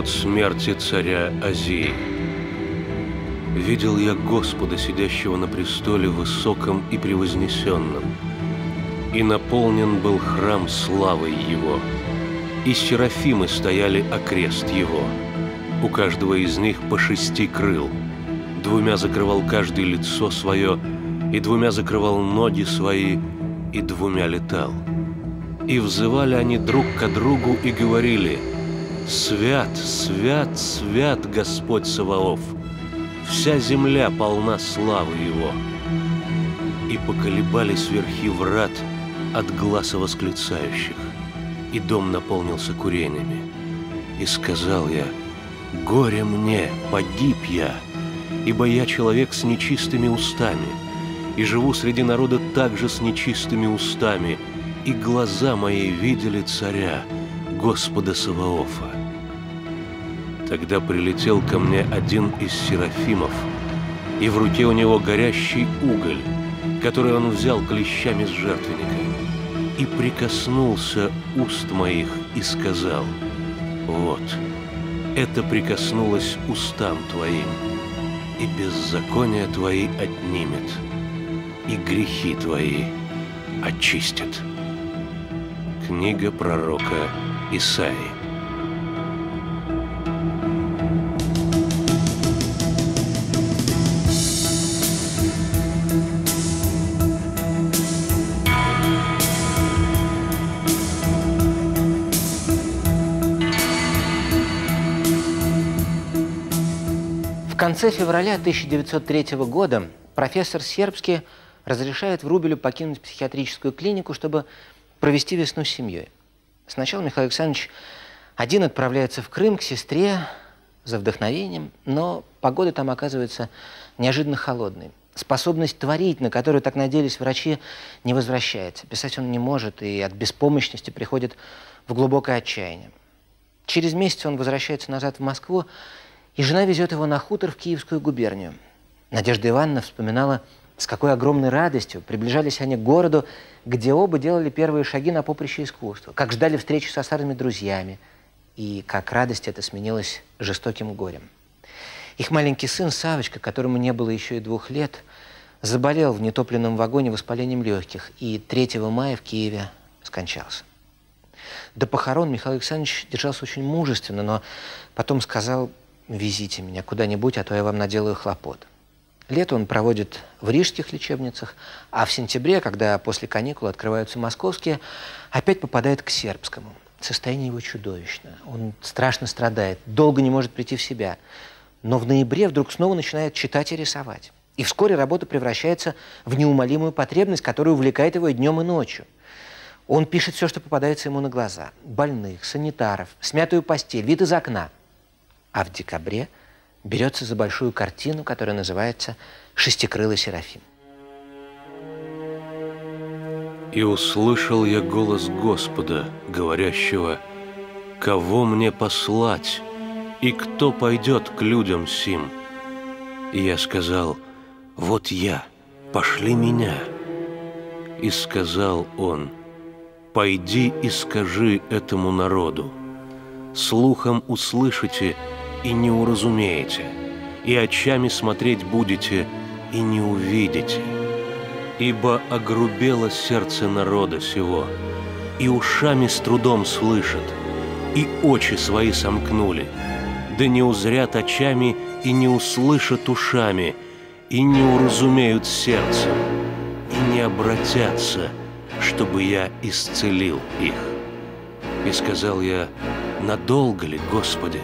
Год смерти царя Азии. Видел я Господа, сидящего на престоле высоком и превознесенном, и наполнен был храм славой Его, и серафимы стояли окрест Его. У каждого из них по шести крыл, двумя закрывал каждый лицо свое, и двумя закрывал ноги свои, и двумя летал. И взывали они друг к другу и говорили – Свят, свят, свят Господь Саваоф! Вся земля полна славы Его. И поколебались верхи врат от глаза восклицающих, и дом наполнился курениями. И сказал я, «Горе мне, погиб я, ибо я человек с нечистыми устами, и живу среди народа также с нечистыми устами, и глаза мои видели царя, Господа Саваофа. Тогда прилетел ко мне один из серафимов, и в руке у него горящий уголь, который он взял клещами с жертвенника, и прикоснулся уст моих и сказал, «Вот, это прикоснулось устам твоим, и беззакония твои отнимет, и грехи твои очистит». Книга пророка Исаии. Конце февраля 1903 года профессор Сербский разрешает Врубелю покинуть психиатрическую клинику, чтобы провести весну с семьей. Сначала Михаил Александрович один отправляется в Крым к сестре за вдохновением, но погода там оказывается неожиданно холодной. Способность творить, на которую так надеялись врачи, не возвращается. Писать он не может, и от беспомощности приходит в глубокое отчаяние. Через месяц он возвращается назад в Москву и жена везет его на хутор в Киевскую губернию. Надежда Ивановна вспоминала, с какой огромной радостью приближались они к городу, где оба делали первые шаги на поприще искусства, как ждали встречи со старыми друзьями, и как радость эта сменилась жестоким горем. Их маленький сын Савочка, которому не было еще и двух лет, заболел в нетопленном вагоне воспалением легких и 3 мая в Киеве скончался. До похорон Михаил Александрович держался очень мужественно, но потом сказал, везите меня куда-нибудь, а то я вам наделаю хлопот. Лето он проводит в рижских лечебницах, а в сентябре, когда после каникул открываются московские, опять попадает к сербскому. Состояние его чудовищно. Он страшно страдает, долго не может прийти в себя. Но в ноябре вдруг снова начинает читать и рисовать. И вскоре работа превращается в неумолимую потребность, которая увлекает его и днем, и ночью. Он пишет все, что попадается ему на глаза. Больных, санитаров, смятую постель, вид из окна – а в декабре берется за большую картину, которая называется «Шестикрылый Серафим». «И услышал я голос Господа, говорящего, «Кого мне послать, и кто пойдет к людям сим?» И я сказал, «Вот я, пошли меня». И сказал он, «Пойди и скажи этому народу, слухом услышите, и не уразумеете, и очами смотреть будете, и не увидите. Ибо огрубело сердце народа сего, и ушами с трудом слышат, и очи свои сомкнули, да не узрят очами и не услышат ушами, и не уразумеют сердцем, и не обратятся, чтобы я исцелил их. И сказал я, надолго ли, Господи?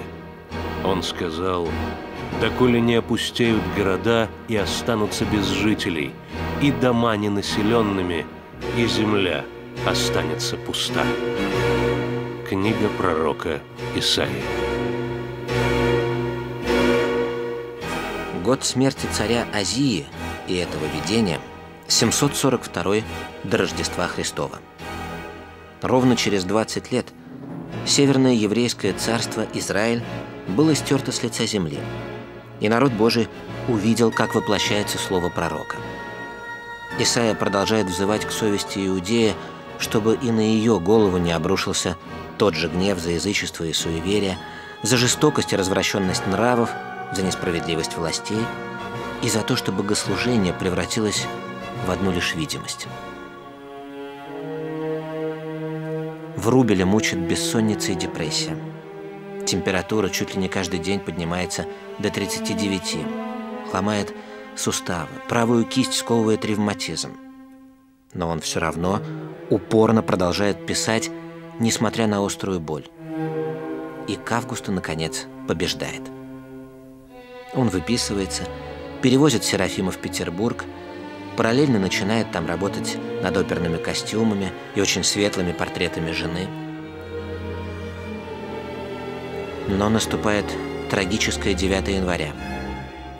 Он сказал, «Доколе не опустеют города и останутся без жителей, и дома ненаселенными, и земля останется пуста». Книга пророка Исаии. Год смерти царя Азии и этого видения 742 до Рождества Христова. Ровно через 20 лет Северное еврейское царство Израиль было стерто с лица земли, и народ Божий увидел, как воплощается слово пророка. Исаия продолжает взывать к совести Иудея, чтобы и на ее голову не обрушился Тот же гнев за язычество и суеверие, за жестокость и развращенность нравов, за несправедливость властей и за то, что богослужение превратилось в одну лишь видимость. В Рубеле мучит бессонница и депрессия. Температура чуть ли не каждый день поднимается до 39. Ломает суставы, правую кисть сковывает ревматизм. Но он все равно упорно продолжает писать, несмотря на острую боль. И к августу, наконец, побеждает. Он выписывается, перевозит Серафима в Петербург, параллельно начинает там работать над оперными костюмами и очень светлыми портретами жены. Но наступает трагическое 9 января.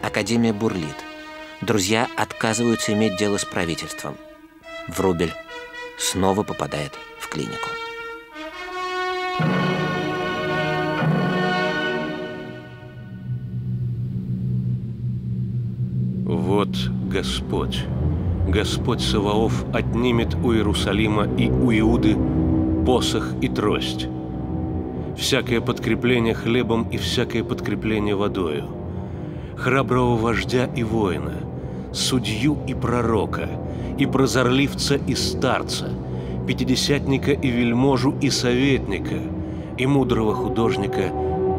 Академия бурлит. Друзья отказываются иметь дело с правительством. Врубель снова попадает в клинику. Вот Господь, Господь Саваоф отнимет у Иерусалима и у Иуды посох и трость, всякое подкрепление хлебом и всякое подкрепление водою, храброго вождя и воина, судью и пророка, и прозорливца и старца, пятидесятника и вельможу и советника, и мудрого художника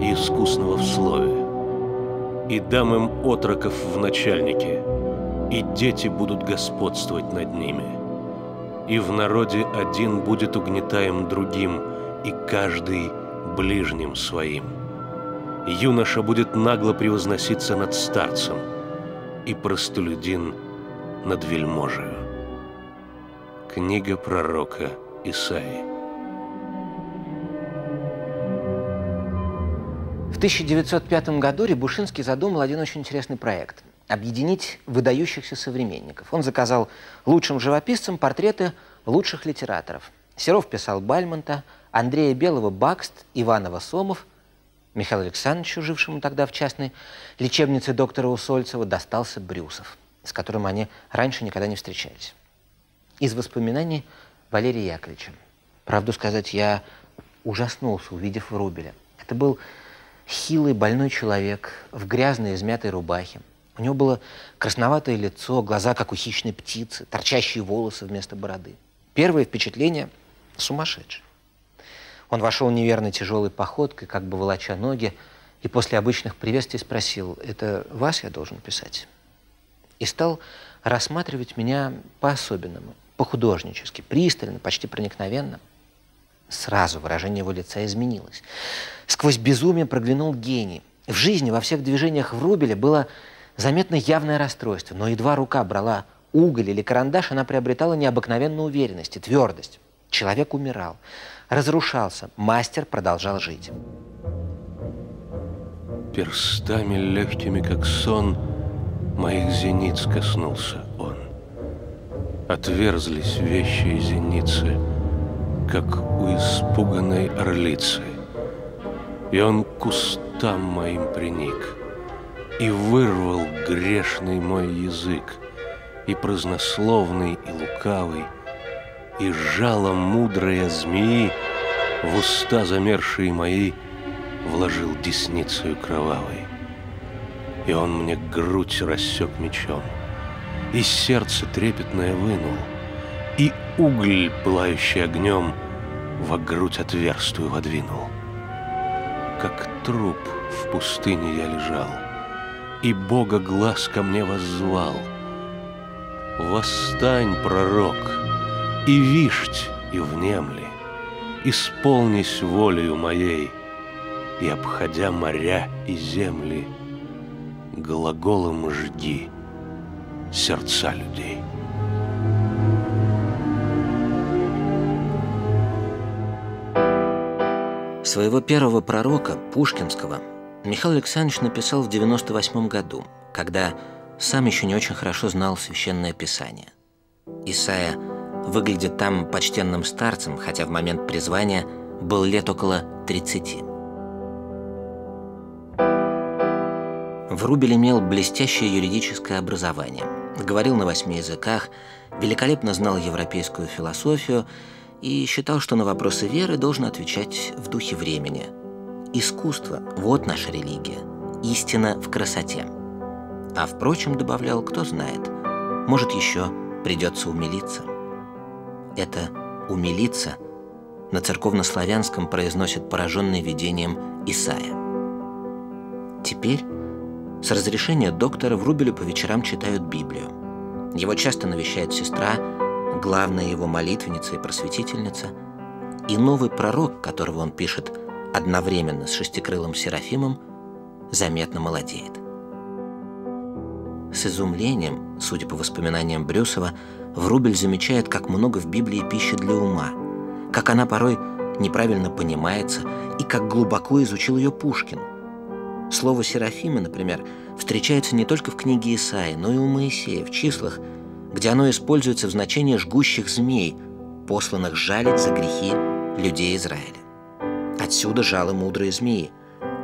и искусного в слове. И дам им отроков в начальнике, и дети будут господствовать над ними. И в народе один будет угнетаем другим, и каждый ближним своим. Юноша будет нагло превозноситься над старцем, и простолюдин над вельможею. Книга пророка Исаии. В 1905 году Рябушинский задумал один очень интересный проект – объединить выдающихся современников. Он заказал лучшим живописцам портреты лучших литераторов. Серов писал Бальмонта, Андрея Белого – Бакст, Иванова – Сомов – Михаилу Александровичу, жившему тогда в частной лечебнице доктора Усольцева, достался Брюсов, с которым они раньше никогда не встречались. Из воспоминаний Валерия Яковлевича. Правду сказать, я ужаснулся, увидев Врубеля. Это был хилый, больной человек в грязной, измятой рубахе. У него было красноватое лицо, глаза, как у хищной птицы, торчащие волосы вместо бороды. Первое впечатление – сумасшедший. Он вошел неверной тяжелой походкой, как бы волоча ноги, и после обычных приветствий спросил, «Это вас я должен писать?» И стал рассматривать меня по-особенному, по-художнически, пристально, почти проникновенно. Сразу выражение его лица изменилось. Сквозь безумие проглянул гений. В жизни, во всех движениях Врубеля было заметно явное расстройство, но едва рука брала уголь или карандаш, она приобретала необыкновенную уверенность и твердость. Человек умирал разрушался, мастер продолжал жить. Перстами легкими, как сон, моих зениц коснулся он. Отверзлись вещи зеницы, как у испуганной орлицы. И он кустам моим приник, и вырвал грешный мой язык, и празднословный, и лукавый, и жало мудрая змеи В уста замершие мои Вложил десницею кровавой. И он мне грудь рассек мечом, И сердце трепетное вынул, И угль, пылающий огнем, Во грудь отверстую водвинул. Как труп в пустыне я лежал, И Бога глаз ко мне воззвал. Восстань, пророк, и вишть, и внемли, Исполнись волею моей, И, обходя моря и земли, Глаголом жги сердца людей. Своего первого пророка, Пушкинского, Михаил Александрович написал в 98 году, когда сам еще не очень хорошо знал Священное Писание. Исайя выглядит там почтенным старцем, хотя в момент призвания был лет около 30. Врубель имел блестящее юридическое образование, говорил на восьми языках, великолепно знал европейскую философию и считал, что на вопросы веры должен отвечать в духе времени. Искусство – вот наша религия, истина в красоте. А впрочем, добавлял, кто знает, может еще придется умилиться. Это «умилиться» на церковнославянском произносит пораженный видением Исаия. Теперь с разрешения доктора в Рубеле по вечерам читают Библию. Его часто навещает сестра, главная его молитвенница и просветительница, и новый пророк, которого он пишет одновременно с шестикрылым Серафимом, заметно молодеет. С изумлением, судя по воспоминаниям Брюсова, Врубель замечает, как много в Библии пищи для ума, как она порой неправильно понимается и как глубоко изучил ее Пушкин. Слово «серафимы», например, встречается не только в книге Исаи, но и у Моисея в числах, где оно используется в значении жгущих змей, посланных жалить за грехи людей Израиля. Отсюда жало мудрые змеи,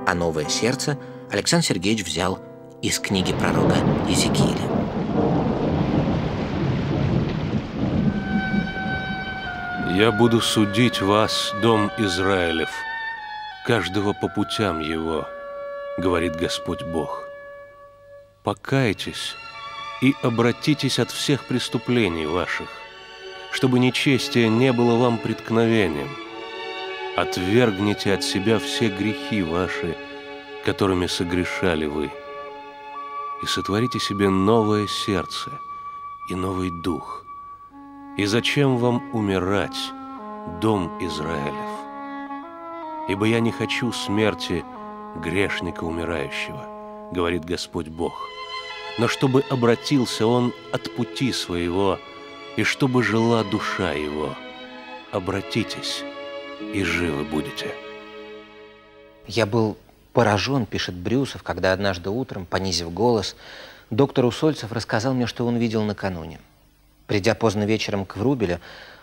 а новое сердце Александр Сергеевич взял из книги пророка Иезекииля. «Я буду судить вас, дом Израилев, каждого по путям его, говорит Господь Бог. Покайтесь и обратитесь от всех преступлений ваших, чтобы нечестие не было вам преткновением. Отвергните от себя все грехи ваши, которыми согрешали вы, и сотворите себе новое сердце и новый дух, и зачем вам умирать, дом Израилев? Ибо я не хочу смерти грешника умирающего, говорит Господь Бог, но чтобы обратился он от пути своего, и чтобы жила душа его. Обратитесь, и живы будете. Я был поражен, пишет Брюсов, когда однажды утром, понизив голос, доктор Усольцев рассказал мне, что он видел накануне – Придя поздно вечером к Врубелю,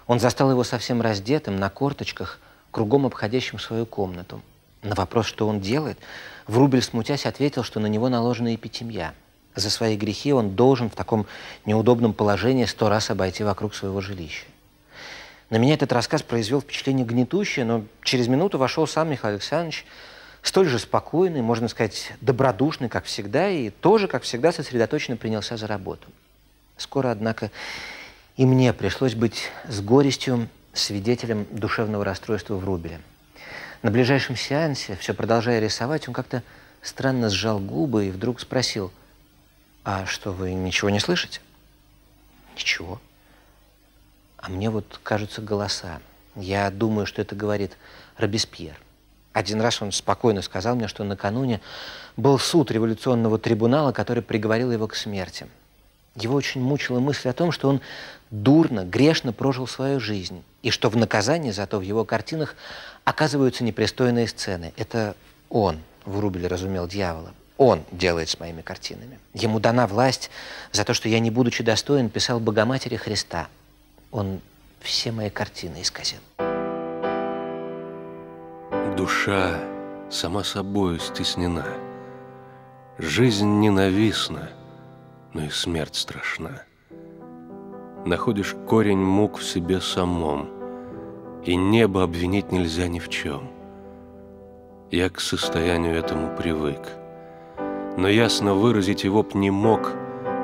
он застал его совсем раздетым, на корточках, кругом обходящим свою комнату. На вопрос, что он делает, Врубель, смутясь, ответил, что на него наложена эпитемья. За свои грехи он должен в таком неудобном положении сто раз обойти вокруг своего жилища. На меня этот рассказ произвел впечатление гнетущее, но через минуту вошел сам Михаил Александрович, столь же спокойный, можно сказать, добродушный, как всегда, и тоже, как всегда, сосредоточенно принялся за работу. Скоро, однако, и мне пришлось быть с горестью свидетелем душевного расстройства в Рубеле. На ближайшем сеансе, все продолжая рисовать, он как-то странно сжал губы и вдруг спросил, «А что, вы ничего не слышите?» «Ничего». А мне вот кажутся голоса. Я думаю, что это говорит Робеспьер. Один раз он спокойно сказал мне, что накануне был суд революционного трибунала, который приговорил его к смерти – его очень мучила мысль о том, что он дурно, грешно прожил свою жизнь, и что в наказание зато в его картинах оказываются непристойные сцены. Это он, Врубель разумел дьявола, он делает с моими картинами. Ему дана власть за то, что я, не будучи достоин, писал Богоматери Христа. Он все мои картины исказил. Душа сама собой стеснена. Жизнь ненавистна – но и смерть страшна. Находишь корень мук в себе самом, и небо обвинить нельзя ни в чем. Я к состоянию этому привык, но ясно выразить его б не мог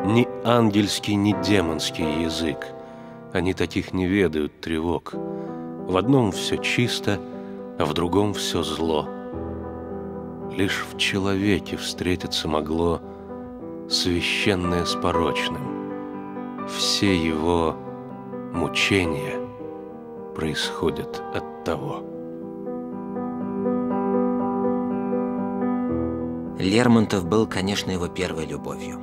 ни ангельский, ни демонский язык. Они таких не ведают тревог. В одном все чисто, а в другом все зло. Лишь в человеке встретиться могло – священное с порочным. Все его мучения происходят от того. Лермонтов был, конечно, его первой любовью.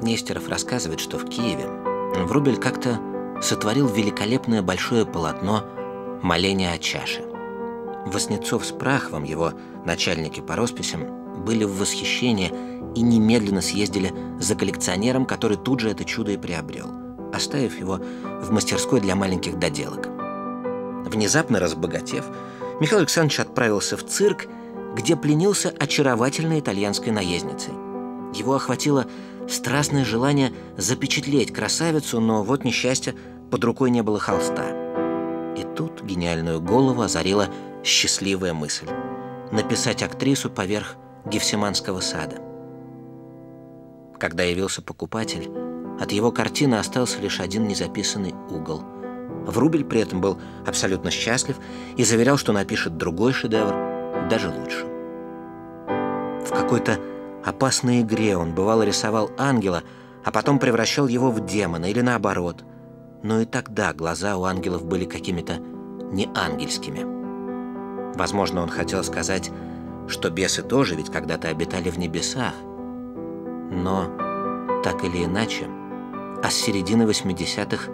Нестеров рассказывает, что в Киеве Врубель как-то сотворил великолепное большое полотно «Моление о чаше». Воснецов с Праховым, его начальники по росписям, были в восхищении и немедленно съездили за коллекционером, который тут же это чудо и приобрел, оставив его в мастерской для маленьких доделок. Внезапно разбогатев, Михаил Александрович отправился в цирк, где пленился очаровательной итальянской наездницей. Его охватило страстное желание запечатлеть красавицу, но вот несчастье, под рукой не было холста. И тут гениальную голову озарила счастливая мысль – написать актрису поверх Гефсиманского сада. Когда явился покупатель, от его картины остался лишь один незаписанный угол. Врубель при этом был абсолютно счастлив и заверял, что напишет другой шедевр, даже лучше. В какой-то опасной игре он бывало рисовал ангела, а потом превращал его в демона или наоборот. Но и тогда глаза у ангелов были какими-то неангельскими. Возможно, он хотел сказать, что бесы тоже ведь когда-то обитали в небесах. Но так или иначе, а с середины 80-х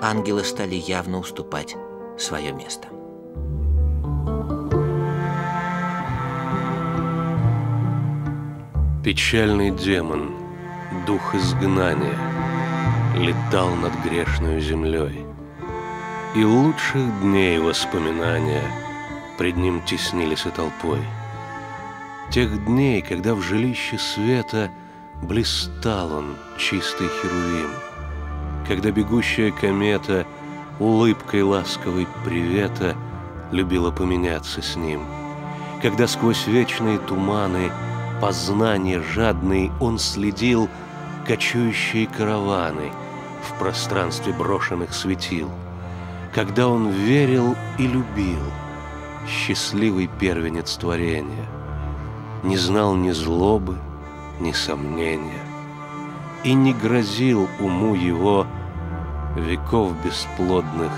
ангелы стали явно уступать свое место. Печальный демон, дух изгнания, летал над грешной землей. И лучших дней воспоминания пред ним теснились и толпой. Тех дней, когда в жилище света блистал он, чистый херувим, когда бегущая комета улыбкой ласковой привета любила поменяться с ним, когда сквозь вечные туманы – познания жадный он следил кочующие караваны в пространстве брошенных светил, когда он верил и любил, счастливый первенец творения, не знал ни злобы, ни сомнения, и не грозил уму его веков бесплодных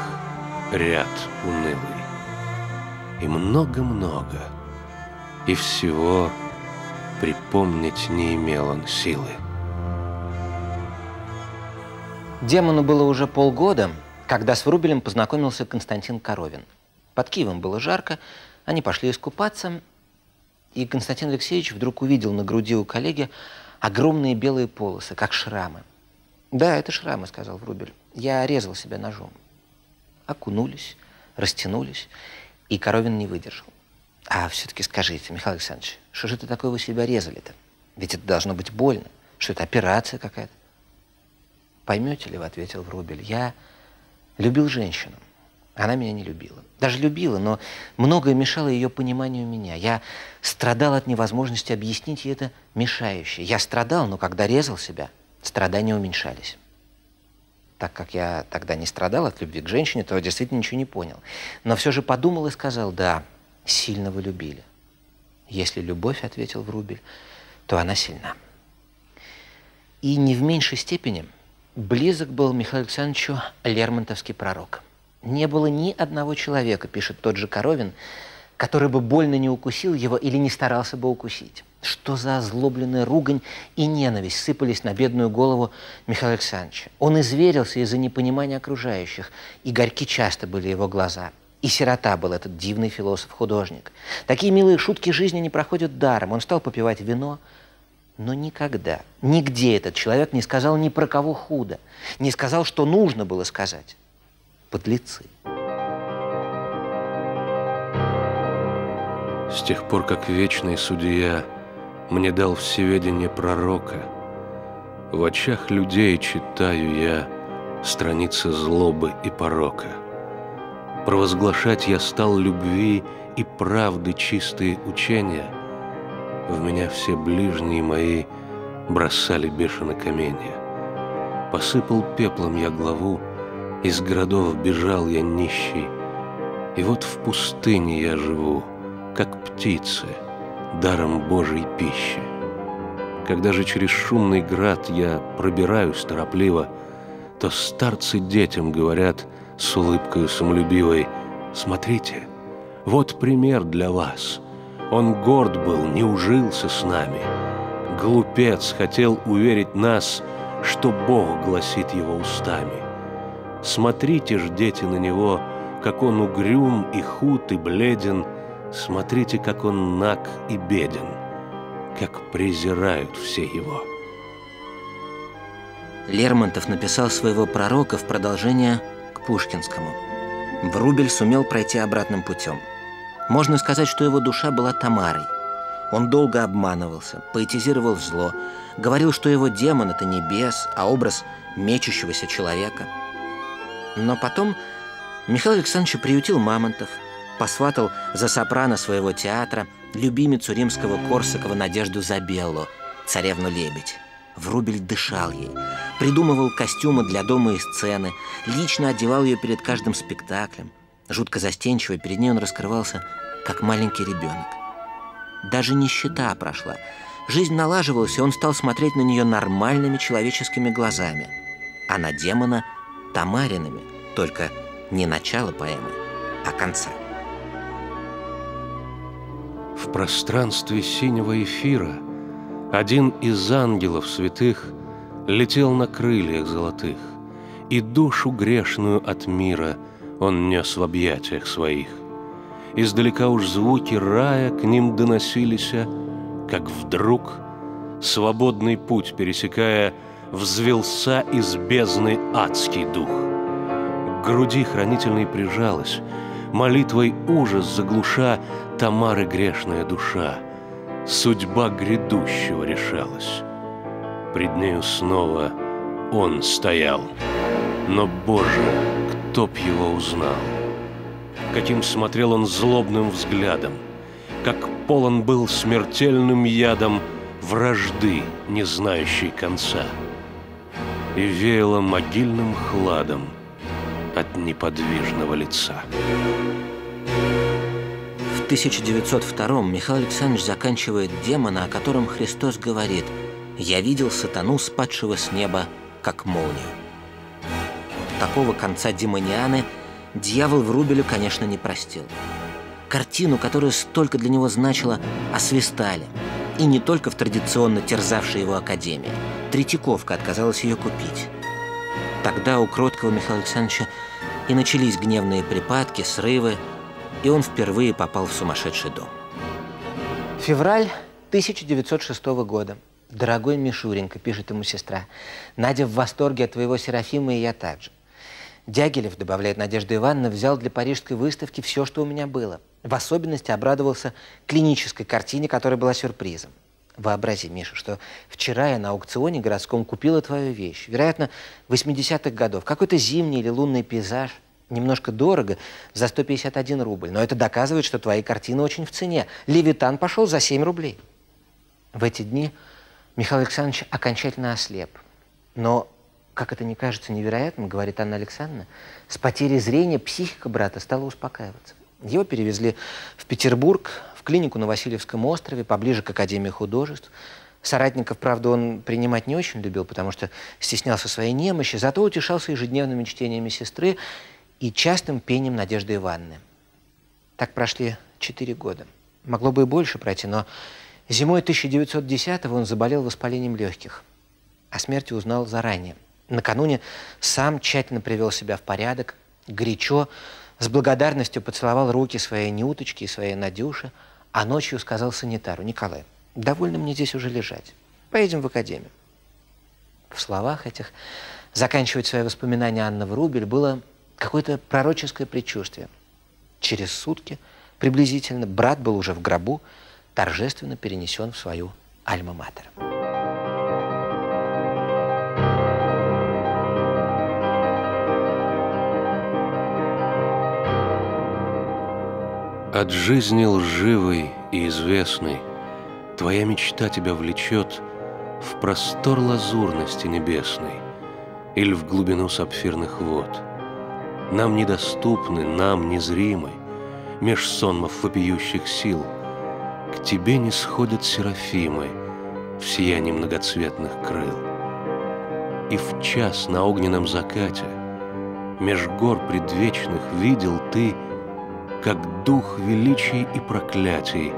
ряд унылый. И много-много, и всего — Припомнить не имел он силы. Демону было уже полгода, когда с Врубелем познакомился Константин Коровин. Под Киевом было жарко, они пошли искупаться, и Константин Алексеевич вдруг увидел на груди у коллеги огромные белые полосы, как шрамы. «Да, это шрамы», — сказал Врубель. «Я резал себя ножом». Окунулись, растянулись, и Коровин не выдержал. А все-таки скажите, Михаил Александрович, что же это такое вы себя резали-то? Ведь это должно быть больно. Что это операция какая-то? Поймете ли, вы ответил Врубель, я любил женщину. Она меня не любила. Даже любила, но многое мешало ее пониманию меня. Я страдал от невозможности объяснить ей это мешающее. Я страдал, но когда резал себя, страдания уменьшались. Так как я тогда не страдал от любви к женщине, то действительно ничего не понял. Но все же подумал и сказал, да, сильно вы любили. Если любовь, ответил Врубель, то она сильна. И не в меньшей степени близок был Михаил Александровичу Лермонтовский пророк. Не было ни одного человека, пишет тот же Коровин, который бы больно не укусил его или не старался бы укусить. Что за озлобленная ругань и ненависть сыпались на бедную голову Михаила Александровича. Он изверился из-за непонимания окружающих, и горьки часто были его глаза – и сирота был этот дивный философ-художник. Такие милые шутки жизни не проходят даром. Он стал попивать вино, но никогда, нигде этот человек не сказал ни про кого худо, не сказал, что нужно было сказать. Подлецы. С тех пор, как вечный судья мне дал всеведение пророка, в очах людей читаю я страницы злобы и порока – Провозглашать я стал любви и правды чистые учения. В меня все ближние мои бросали бешено каменья. Посыпал пеплом я главу, из городов бежал я нищий. И вот в пустыне я живу, как птицы, даром Божьей пищи. Когда же через шумный град я пробираюсь торопливо, то старцы детям говорят — с улыбкой самолюбивой. «Смотрите, вот пример для вас. Он горд был, не ужился с нами. Глупец хотел уверить нас, что Бог гласит его устами. Смотрите ж, дети, на него, как он угрюм и худ и бледен, Смотрите, как он наг и беден, как презирают все его». Лермонтов написал своего пророка в продолжение Пушкинскому. Врубель сумел пройти обратным путем. Можно сказать, что его душа была Тамарой. Он долго обманывался, поэтизировал зло, говорил, что его демон — это не бес, а образ мечущегося человека. Но потом Михаил Александрович приютил Мамонтов, посватал за сопрано своего театра любимицу римского Корсакова Надежду Забеллу, царевну-лебедь. Врубель дышал ей, придумывал костюмы для дома и сцены, лично одевал ее перед каждым спектаклем. Жутко застенчиво перед ней он раскрывался, как маленький ребенок. Даже нищета прошла. Жизнь налаживалась, и он стал смотреть на нее нормальными человеческими глазами. А на демона – Тамариными, только не начало поэмы, а конца. В пространстве синего эфира один из ангелов святых летел на крыльях золотых, и душу грешную от мира он нес в объятиях своих. Издалека уж звуки рая к ним доносились, как вдруг, свободный путь пересекая, взвелся из бездны адский дух. К груди хранительной прижалась, молитвой ужас заглуша Тамары грешная душа. Судьба грядущего решалась. Пред нею снова он стоял. Но, Боже, кто б его узнал? Каким смотрел он злобным взглядом, Как полон был смертельным ядом Вражды, не знающей конца. И веяло могильным хладом От неподвижного лица. В 1902 Михаил Александрович заканчивает демона, о котором Христос говорит «Я видел сатану, спадшего с неба, как молнию». Такого конца демонианы дьявол в Рубелю, конечно, не простил. Картину, которая столько для него значила, освистали. И не только в традиционно терзавшей его академии. Третьяковка отказалась ее купить. Тогда у кроткого Михаила Александровича и начались гневные припадки, срывы, и он впервые попал в сумасшедший дом. Февраль 1906 года. «Дорогой Мишуренко», — пишет ему сестра, «Надя в восторге от твоего Серафима, и я также. Дягилев, добавляет Надежда Ивановна, взял для парижской выставки все, что у меня было. В особенности обрадовался клинической картине, которая была сюрпризом. Вообрази, Миша, что вчера я на аукционе городском купила твою вещь. Вероятно, 80-х годов. Какой-то зимний или лунный пейзаж – немножко дорого, за 151 рубль. Но это доказывает, что твои картины очень в цене. Левитан пошел за 7 рублей. В эти дни Михаил Александрович окончательно ослеп. Но, как это не кажется невероятным, говорит Анна Александровна, с потерей зрения психика брата стала успокаиваться. Его перевезли в Петербург, в клинику на Васильевском острове, поближе к Академии художеств. Соратников, правда, он принимать не очень любил, потому что стеснялся своей немощи, зато утешался ежедневными чтениями сестры и частым пением Надежды Ивановны. Так прошли четыре года. Могло бы и больше пройти, но зимой 1910-го он заболел воспалением легких. О смерти узнал заранее. Накануне сам тщательно привел себя в порядок, горячо, с благодарностью поцеловал руки своей Нюточки и своей Надюши, а ночью сказал санитару, «Николай, довольно мне здесь уже лежать. Поедем в академию». В словах этих заканчивать свои воспоминания Анны Врубель было какое-то пророческое предчувствие. Через сутки приблизительно брат был уже в гробу, торжественно перенесен в свою альма-матер. От жизни лживой и известной Твоя мечта тебя влечет В простор лазурности небесной Или в глубину сапфирных вод — нам недоступны, нам незримы, Меж сонмов вопиющих сил. К тебе не сходят серафимы В сиянии многоцветных крыл. И в час на огненном закате Меж гор предвечных видел ты, Как дух величий и проклятий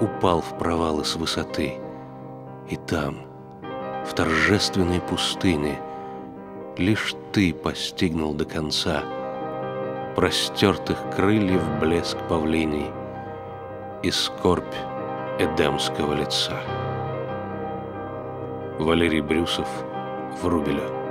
Упал в провалы с высоты. И там, в торжественной пустыне, Лишь ты постигнул до конца — простертых крыльев блеск павлиний и скорбь эдемского лица. Валерий Брюсов, Врубеля.